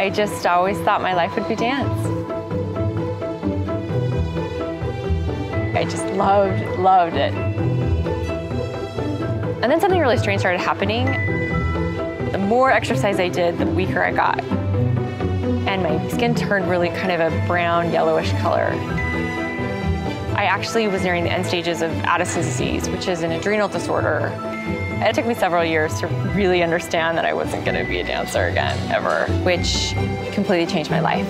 I just always thought my life would be dance. I just loved, loved it. And then something really strange started happening. The more exercise I did, the weaker I got. And my skin turned really kind of a brown, yellowish color. I actually was nearing the end stages of Addison's disease, which is an adrenal disorder. It took me several years to really understand that I wasn't going to be a dancer again, ever, which completely changed my life.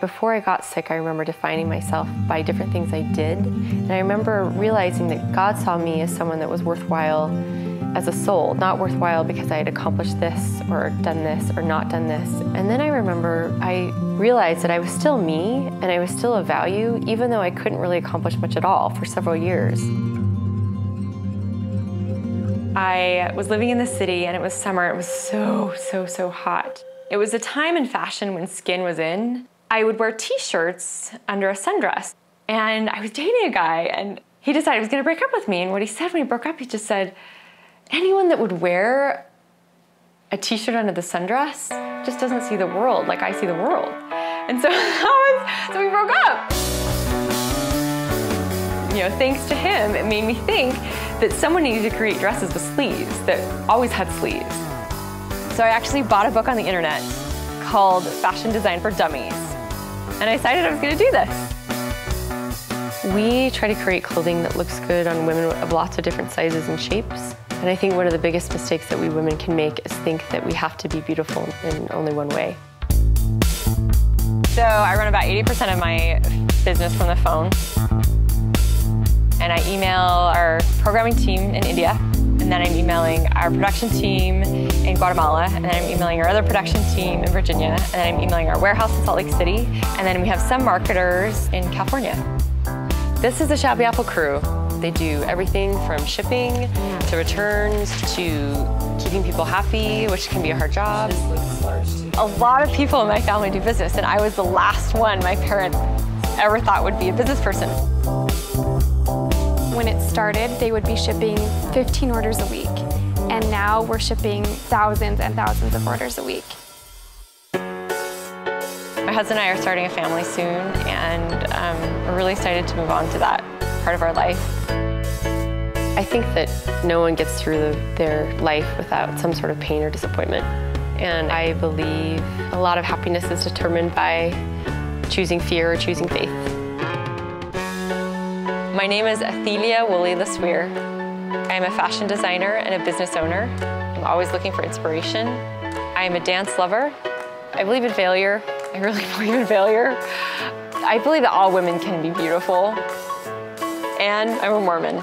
Before I got sick, I remember defining myself by different things I did. And I remember realizing that God saw me as someone that was worthwhile as a soul, not worthwhile because I had accomplished this or done this or not done this. And then I remember I realized that I was still me and I was still of value, even though I couldn't really accomplish much at all for several years. I was living in the city and it was summer. It was so, so, so hot. It was a time in fashion when skin was in. I would wear t-shirts under a sundress. And I was dating a guy and he decided he was gonna break up with me. And what he said when he broke up, he just said, anyone that would wear a t-shirt under the sundress just doesn't see the world like I see the world. And so that was, so we broke up. You know, thanks to him, it made me think that someone needed to create dresses with sleeves that always had sleeves. So I actually bought a book on the internet called Fashion Design for Dummies and I decided I was to do this. We try to create clothing that looks good on women of lots of different sizes and shapes. And I think one of the biggest mistakes that we women can make is think that we have to be beautiful in only one way. So I run about 80% of my business from the phone. And I email our programming team in India and then I'm emailing our production team in Guatemala, and then I'm emailing our other production team in Virginia, and then I'm emailing our warehouse in Salt Lake City, and then we have some marketers in California. This is the Shabby Apple crew. They do everything from shipping to returns to keeping people happy, which can be a hard job. A lot of people in my family do business, and I was the last one my parents ever thought would be a business person. When it started, they would be shipping 15 orders a week. And now we're shipping thousands and thousands of orders a week. My husband and I are starting a family soon, and um, we're really excited to move on to that part of our life. I think that no one gets through the, their life without some sort of pain or disappointment. And I believe a lot of happiness is determined by choosing fear or choosing faith. My name is Athelia Woolley LeSueur. I am a fashion designer and a business owner. I'm always looking for inspiration. I am a dance lover. I believe in failure. I really believe in failure. I believe that all women can be beautiful. And I'm a Mormon.